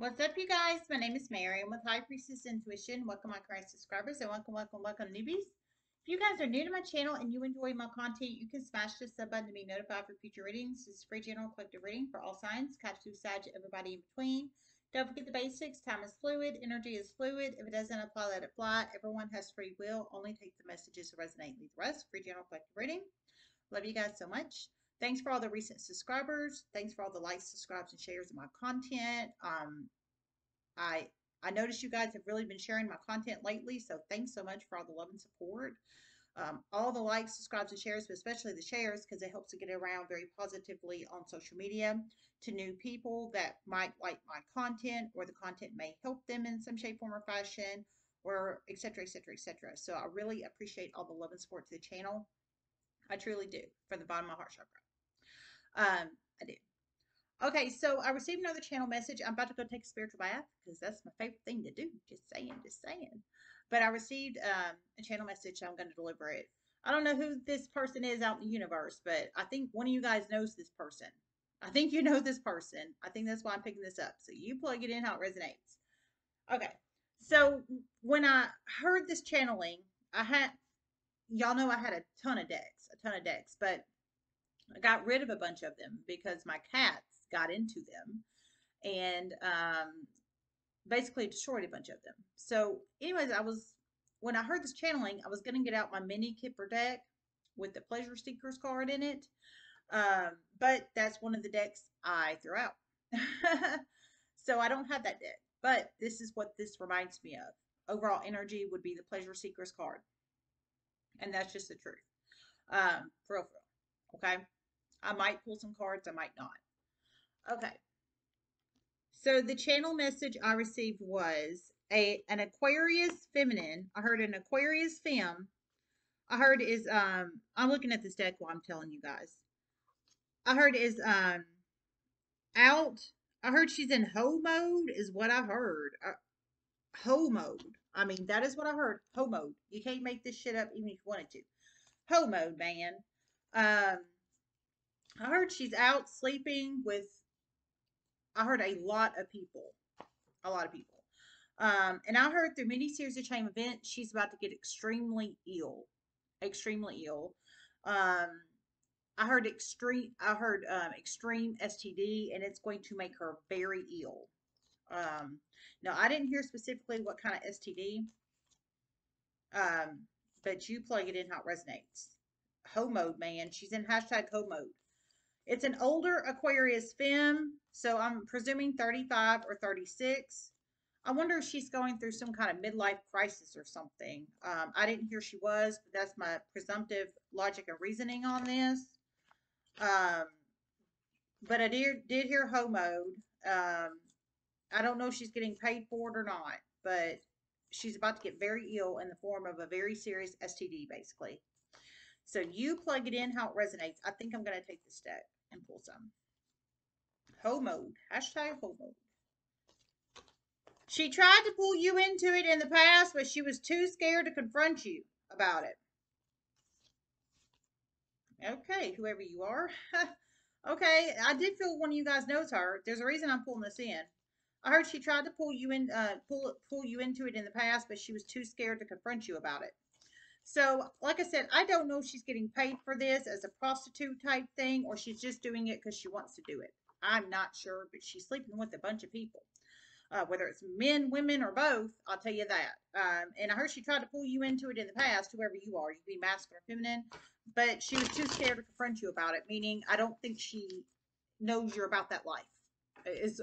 What's up, you guys? My name is Mary. I'm with High Priestess Intuition. Welcome, my current subscribers, and welcome, welcome, welcome, newbies. If you guys are new to my channel and you enjoy my content, you can smash the sub button to be notified for future readings. This is free general collective reading for all signs, Capricorn, Sag, everybody in between. Don't forget the basics. Time is fluid. Energy is fluid. If it doesn't apply, let it fly. Everyone has free will. Only take the messages that resonate. Leave the rest. Free general collective reading. Love you guys so much. Thanks for all the recent subscribers. Thanks for all the likes, subscribes, and shares of my content. Um, I I noticed you guys have really been sharing my content lately, so thanks so much for all the love and support. Um, all the likes, subscribes, and shares, but especially the shares, because it helps to get around very positively on social media to new people that might like my content or the content may help them in some shape, form, or fashion, or etc. etc. etc. So I really appreciate all the love and support to the channel. I truly do, from the bottom of my heart chakra. Um, I do. Okay, so I received another channel message. I'm about to go take a spiritual bath because that's my favorite thing to do. Just saying, just saying. But I received um, a channel message. I'm going to deliver it. I don't know who this person is out in the universe, but I think one of you guys knows this person. I think you know this person. I think that's why I'm picking this up. So you plug it in how it resonates. Okay. So when I heard this channeling, I had, y'all know I had a ton of decks, a ton of decks, but I got rid of a bunch of them because my cats got into them and um, basically destroyed a bunch of them. So, anyways, I was when I heard this channeling, I was going to get out my mini Kipper deck with the Pleasure Seekers card in it, um, but that's one of the decks I threw out. so I don't have that deck. But this is what this reminds me of. Overall energy would be the Pleasure Seekers card, and that's just the truth. Um, for real, for real. Okay. I might pull some cards, I might not. Okay. So the channel message I received was a an Aquarius feminine. I heard an Aquarius fem. I heard is um I'm looking at this deck while I'm telling you guys. I heard is um out. I heard she's in hoe mode is what I heard. Uh, mode. I mean that is what I heard. Hoe mode. You can't make this shit up even if you wanted to. Hoe mode, man. Um I heard she's out sleeping with, I heard a lot of people. A lot of people. Um, and I heard through many series of chain events, she's about to get extremely ill. Extremely ill. Um, I heard extreme, I heard um, extreme STD, and it's going to make her very ill. Um, now, I didn't hear specifically what kind of STD, um, but you plug it in how it resonates. Hoe mode, man. She's in hashtag hoe mode. It's an older Aquarius fem, so I'm presuming 35 or 36. I wonder if she's going through some kind of midlife crisis or something. Um, I didn't hear she was, but that's my presumptive logic and reasoning on this. Um, but I did, did hear mode. Um, I don't know if she's getting paid for it or not, but she's about to get very ill in the form of a very serious STD, basically. So you plug it in how it resonates. I think I'm going to take this step and pull some. Hoe mode. Hashtag hoe mode. She tried to pull you into it in the past, but she was too scared to confront you about it. Okay, whoever you are. okay, I did feel one of you guys knows her. There's a reason I'm pulling this in. I heard she tried to pull you in, uh, pull pull you into it in the past, but she was too scared to confront you about it. So, like I said, I don't know if she's getting paid for this as a prostitute type thing or she's just doing it because she wants to do it. I'm not sure, but she's sleeping with a bunch of people. Uh, whether it's men, women, or both, I'll tell you that. Um, and I heard she tried to pull you into it in the past, whoever you are. You can be masculine or feminine, but she was too scared to confront you about it. Meaning, I don't think she knows you're about that life. Is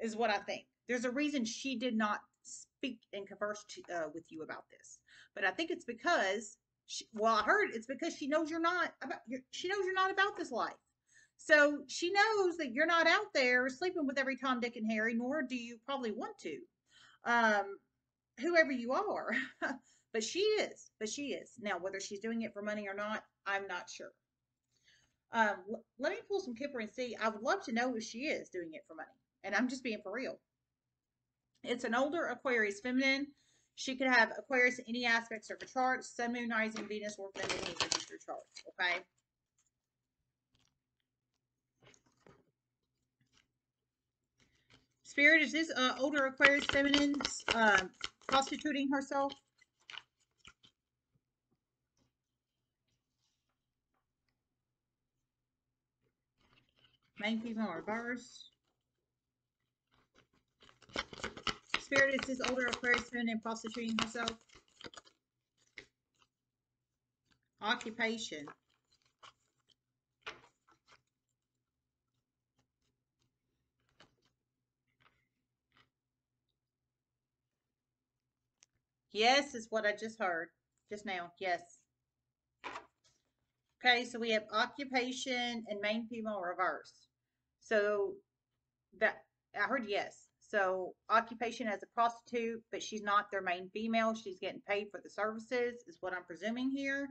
is what I think. There's a reason she did not speak and converse to, uh, with you about this. But I think it's because, she, well, I heard it's because she knows you're not about. You're, she knows you're not about this life. So she knows that you're not out there sleeping with every Tom, Dick, and Harry, nor do you probably want to, um, whoever you are. but she is. But she is. Now, whether she's doing it for money or not, I'm not sure. Um, let me pull some Kipper and see. I would love to know if she is doing it for money. And I'm just being for real. It's an older Aquarius feminine. She could have Aquarius in any aspects of her chart, Sun, Moon, Rising, Venus, or in any chart. okay? Spirit, is this uh, older Aquarius feminine uh, prostituting herself? Main female reverse. Spirit, is this older Aquarius feminine prostituting herself? Occupation. Yes, is what I just heard just now. Yes. Okay, so we have occupation and main female reverse. So that I heard yes. So occupation as a prostitute, but she's not their main female. She's getting paid for the services, is what I'm presuming here.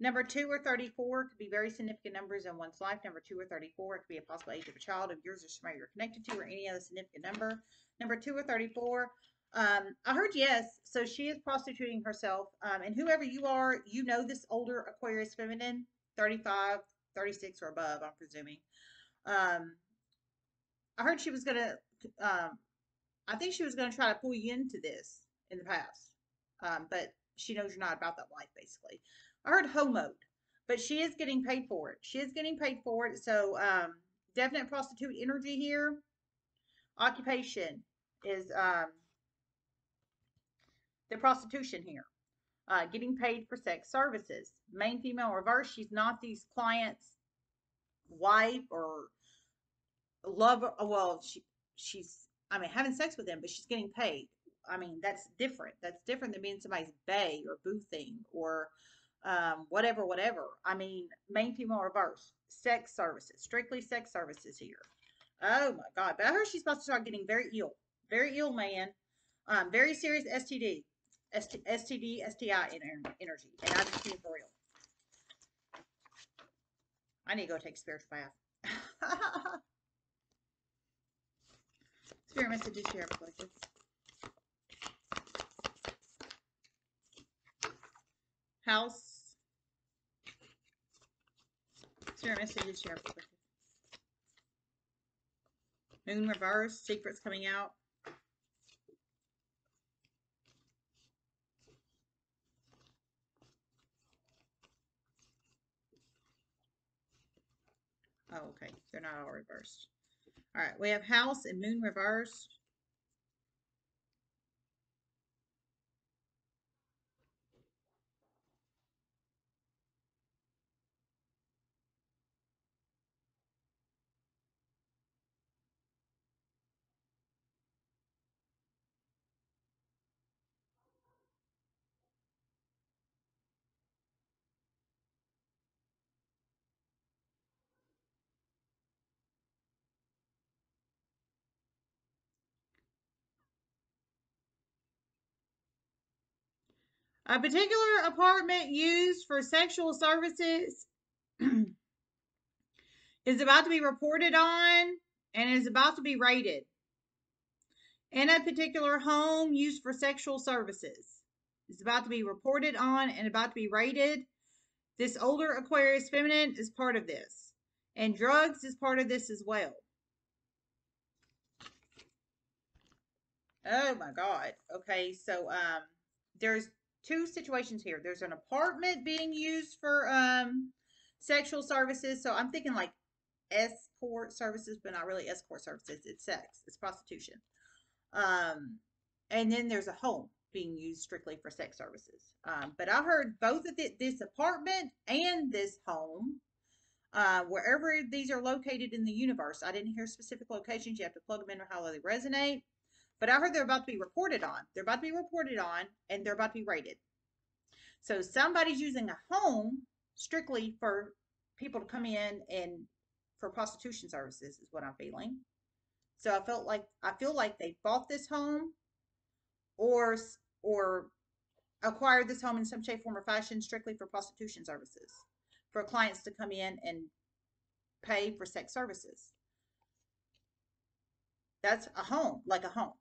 Number two or 34 could be very significant numbers in one's life. Number two or 34, it could be a possible age of a child of yours or somebody you're connected to or any other significant number. Number two or 34, um, I heard yes. So she is prostituting herself. Um, and whoever you are, you know this older Aquarius feminine, 35, 36 or above, I'm presuming. Um, I heard she was going to, um, I think she was going to try to pull you into this in the past. Um, but she knows you're not about that life, basically. I heard hoe mode, but she is getting paid for it. She is getting paid for it. So, um, definite prostitute energy here. Occupation is, um, the prostitution here. Uh, getting paid for sex services. Main female reverse, she's not these clients' wife or lover. Well, she she's I mean having sex with them, but she's getting paid. I mean that's different. That's different than being somebody's bay or boo thing or um, whatever, whatever. I mean, main female reverse, sex services, strictly sex services here. Oh my God! But I heard she's supposed to start getting very ill, very ill, man. Um, very serious STD. ST, STD, STI energy. And I just mean for real. I need to go take a spiritual bath. Spirit messages share collective. House. Spirit messages share collective. Moon reverse, secrets coming out. Oh, okay. They're not all reversed. All right. We have house and moon reversed. A particular apartment used for sexual services is about to be reported on and is about to be raided. And a particular home used for sexual services is about to be reported on and about to be raided. This older Aquarius feminine is part of this. And drugs is part of this as well. Oh my God. Okay, so um, there's two situations here. There's an apartment being used for um, sexual services. So I'm thinking like escort services, but not really escort services. It's sex. It's prostitution. Um, and then there's a home being used strictly for sex services. Um, but I heard both of the, this apartment and this home, uh, wherever these are located in the universe. I didn't hear specific locations. You have to plug them in or how they resonate. But I heard they're about to be reported on. They're about to be reported on and they're about to be rated. So somebody's using a home strictly for people to come in and for prostitution services is what I'm feeling. So I felt like I feel like they bought this home or or acquired this home in some shape, form, or fashion strictly for prostitution services for clients to come in and pay for sex services. That's a home, like a home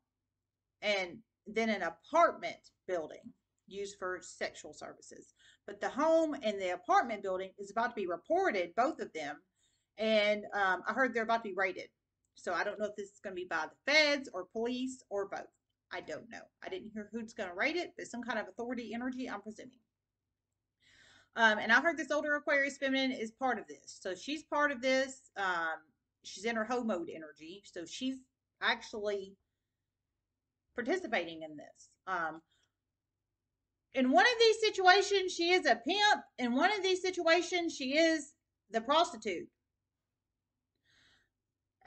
and then an apartment building used for sexual services. But the home and the apartment building is about to be reported, both of them, and um, I heard they're about to be raided. So I don't know if this is going to be by the feds or police or both. I don't know. I didn't hear who's going to rate it, but some kind of authority energy, I'm presuming. Um, and I heard this older Aquarius feminine is part of this. So she's part of this. Um, she's in her hoe mode energy. So she's actually participating in this. Um, in one of these situations, she is a pimp. In one of these situations, she is the prostitute.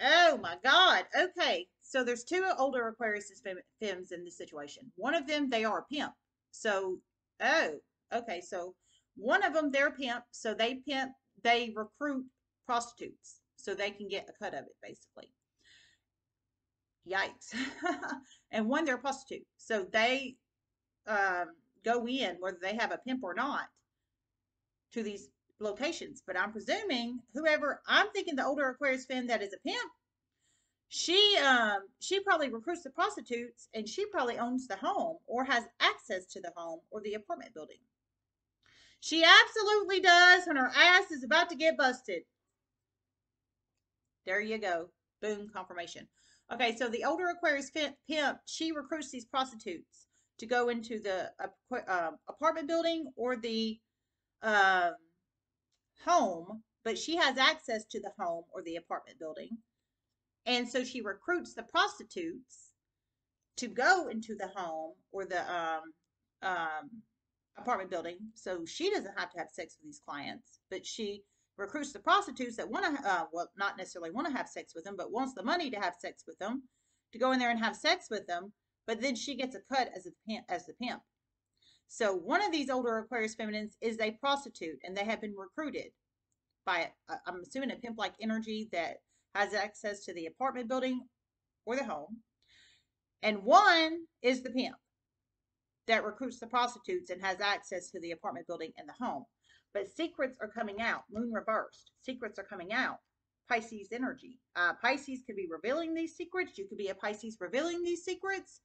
Oh my God. Okay. So there's two older Aquarius femmes in this situation. One of them, they are a pimp. So, oh, okay. So one of them, they're pimp. So they pimp, they recruit prostitutes so they can get a cut of it, basically. Yikes. and one, they're a prostitute. So they um, go in, whether they have a pimp or not, to these locations. But I'm presuming whoever, I'm thinking the older Aquarius fan that is a pimp, she um she probably recruits the prostitutes and she probably owns the home or has access to the home or the apartment building. She absolutely does when her ass is about to get busted. There you go. Boom, confirmation. Okay, so the older Aquarius pimp, she recruits these prostitutes to go into the uh, apartment building or the uh, home, but she has access to the home or the apartment building. And so she recruits the prostitutes to go into the home or the um, um, apartment building. So she doesn't have to have sex with these clients, but she recruits the prostitutes that want to, uh, well, not necessarily want to have sex with them, but wants the money to have sex with them, to go in there and have sex with them. But then she gets a cut as a pimp, as the pimp. So one of these older Aquarius feminines is a prostitute, and they have been recruited by, uh, I'm assuming, a pimp-like energy that has access to the apartment building or the home. And one is the pimp that recruits the prostitutes and has access to the apartment building and the home. But secrets are coming out, moon reversed. Secrets are coming out. Pisces energy. Uh, Pisces could be revealing these secrets. You could be a Pisces revealing these secrets.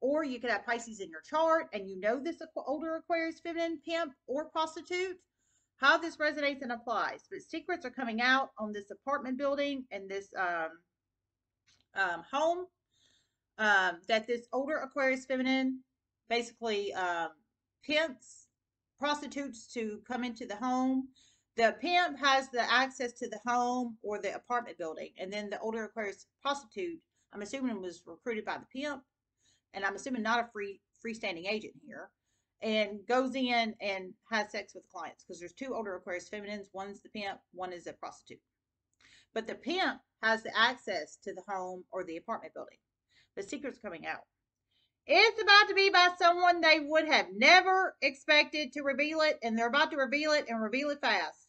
Or you could have Pisces in your chart and you know this older Aquarius feminine pimp or prostitute how this resonates and applies. But secrets are coming out on this apartment building and this um, um, home um, that this older Aquarius feminine basically um, pimps prostitutes to come into the home. The pimp has the access to the home or the apartment building. And then the older Aquarius prostitute, I'm assuming was recruited by the pimp. And I'm assuming not a free freestanding agent here and goes in and has sex with clients because there's two older Aquarius feminines. One's the pimp, one is a prostitute. But the pimp has the access to the home or the apartment building. The secret's coming out. It's about to be by someone they would have never expected to reveal it, and they're about to reveal it and reveal it fast.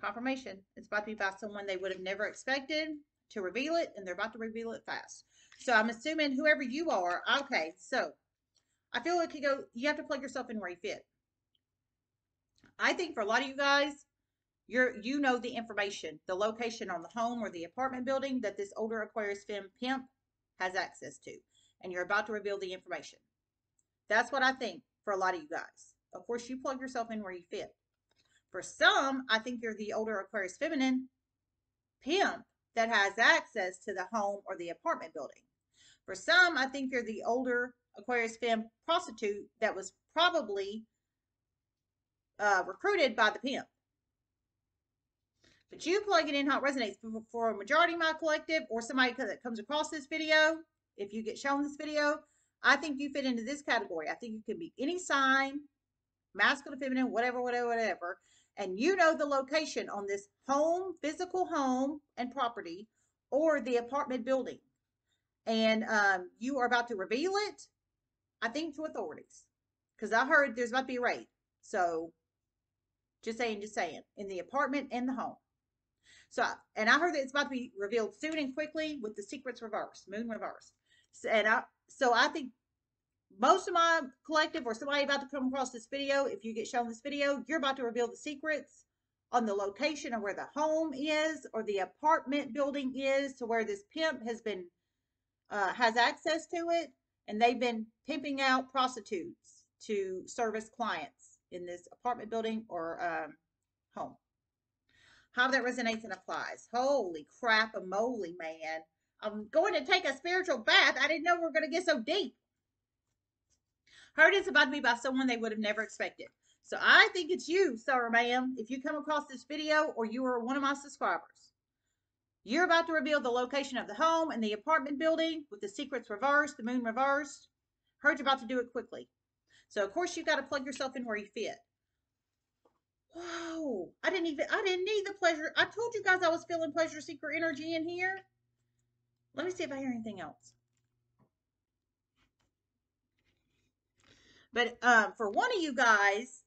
Confirmation. It's about to be by someone they would have never expected to reveal it, and they're about to reveal it fast. So I'm assuming whoever you are, okay, so I feel like you go, you have to plug yourself in where you fit. I think for a lot of you guys, you're you know the information, the location on the home or the apartment building that this older Aquarius femme pimp has access to, and you're about to reveal the information. That's what I think for a lot of you guys. Of course, you plug yourself in where you fit. For some, I think you're the older Aquarius feminine pimp that has access to the home or the apartment building. For some, I think you're the older Aquarius femme prostitute that was probably uh, recruited by the pimp. But you plug it in how it resonates. For a majority of my collective or somebody that comes across this video, if you get shown this video, I think you fit into this category. I think you can be any sign, masculine, feminine, whatever, whatever, whatever. And you know the location on this home, physical home and property, or the apartment building. And um, you are about to reveal it I think to authorities because I heard there's about to be a raid. So just saying, just saying, in the apartment and the home. So, and I heard that it's about to be revealed soon and quickly with the secrets reversed, moon reversed. So, and I, so I think most of my collective or somebody about to come across this video, if you get shown this video, you're about to reveal the secrets on the location of where the home is or the apartment building is to where this pimp has been, uh, has access to it and they've been pimping out prostitutes to service clients in this apartment building or um, home. How that resonates and applies. Holy crap a moly, man. I'm going to take a spiritual bath. I didn't know we were going to get so deep. Heard it's about to be by someone they would have never expected. So I think it's you, sir, ma'am, if you come across this video or you are one of my subscribers. You're about to reveal the location of the home and the apartment building with the secrets reversed, the moon reversed. Heard you're about to do it quickly. So of course you've got to plug yourself in where you fit. Whoa! I didn't even I didn't need the pleasure. I told you guys I was feeling pleasure seeker energy in here. Let me see if I hear anything else. But um, for one of you guys,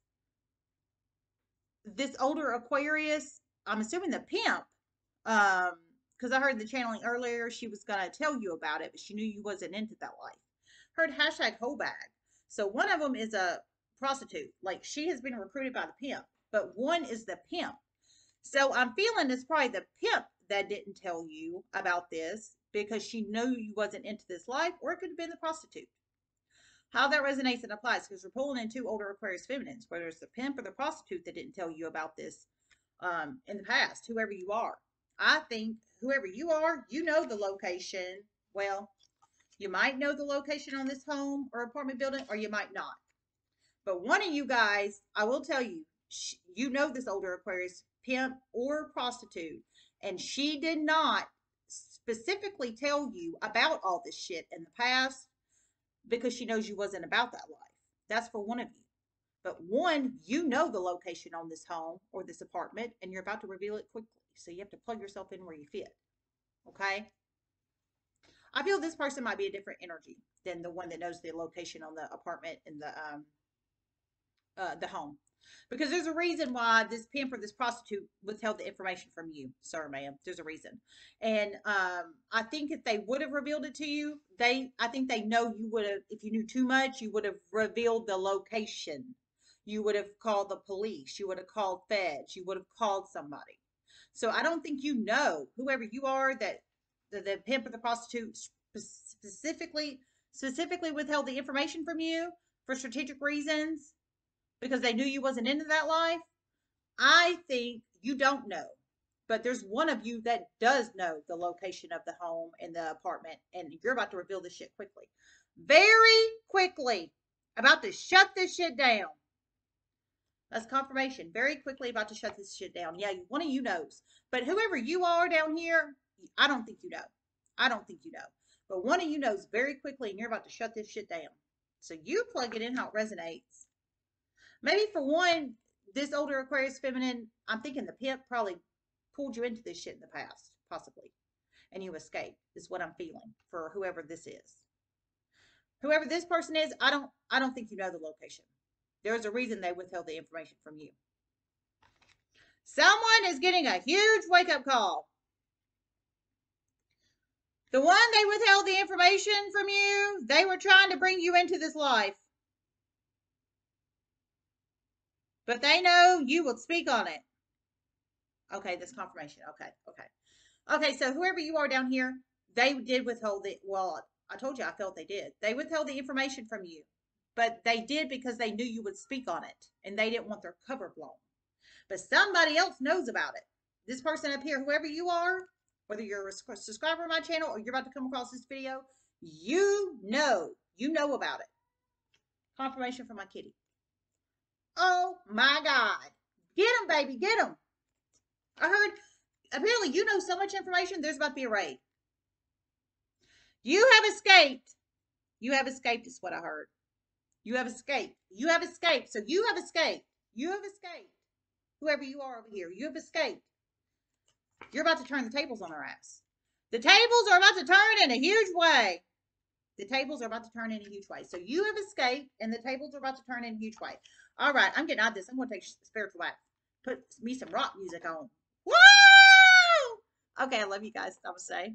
this older Aquarius, I'm assuming the pimp, um, because I heard the channeling earlier, she was gonna tell you about it, but she knew you wasn't into that life. Heard hashtag hoe bag. So one of them is a prostitute, like she has been recruited by the pimp, but one is the pimp. So I'm feeling it's probably the pimp that didn't tell you about this because she knew you wasn't into this life, or it could have been the prostitute. How that resonates and applies because we're pulling in two older Aquarius feminines, whether it's the pimp or the prostitute that didn't tell you about this um, in the past, whoever you are. I think whoever you are, you know the location. Well, you might know the location on this home or apartment building, or you might not. But one of you guys, I will tell you, you know this older Aquarius pimp or prostitute, and she did not specifically tell you about all this shit in the past because she knows you wasn't about that life. That's for one of you. But one, you know the location on this home or this apartment, and you're about to reveal it quickly. So you have to plug yourself in where you fit. Okay? I feel this person might be a different energy than the one that knows the location on the apartment and the um uh, the home. Because there's a reason why this pimp or this prostitute withheld the information from you, sir, ma'am. There's a reason. And um, I think if they would have revealed it to you, they I think they know you would have, if you knew too much, you would have revealed the location. You would have called the police. You would have called feds. You would have called somebody. So I don't think you know, whoever you are, that the, the pimp or the prostitute specifically specifically withheld the information from you for strategic reasons because they knew you wasn't into that life. I think you don't know, but there's one of you that does know the location of the home and the apartment, and you're about to reveal this shit quickly. Very quickly. About to shut this shit down. That's confirmation. Very quickly about to shut this shit down. Yeah, one of you knows. But whoever you are down here, I don't think you know. I don't think you know. But one of you knows very quickly and you're about to shut this shit down. So you plug it in how it resonates Maybe for one, this older Aquarius feminine, I'm thinking the pimp probably pulled you into this shit in the past, possibly. And you escaped, is what I'm feeling for whoever this is. Whoever this person is, I don't I don't think you know the location. There's a reason they withheld the information from you. Someone is getting a huge wake-up call. The one they withheld the information from you, they were trying to bring you into this life. But they know you will speak on it. Okay, this confirmation. Okay, okay. Okay, so whoever you are down here, they did withhold it. Well, I told you I felt they did. They withheld the information from you, but they did because they knew you would speak on it and they didn't want their cover blown. But somebody else knows about it. This person up here, whoever you are, whether you're a subscriber of my channel or you're about to come across this video, you know, you know about it. Confirmation from my kitty. Oh my God. Get them, baby. Get them. I heard, apparently, you know so much information, there's about to be a raid. You have escaped. You have escaped, is what I heard. You have escaped. You have escaped. So you have escaped. You have escaped. Whoever you are over here, you have escaped. You're about to turn the tables on our ass. The tables are about to turn in a huge way. The tables are about to turn in a huge way. So you have escaped, and the tables are about to turn in a huge way. All right, I'm getting out of this. I'm going to take spiritual bath. Put me some rock music on. Woo! Okay, I love you guys. Namaste.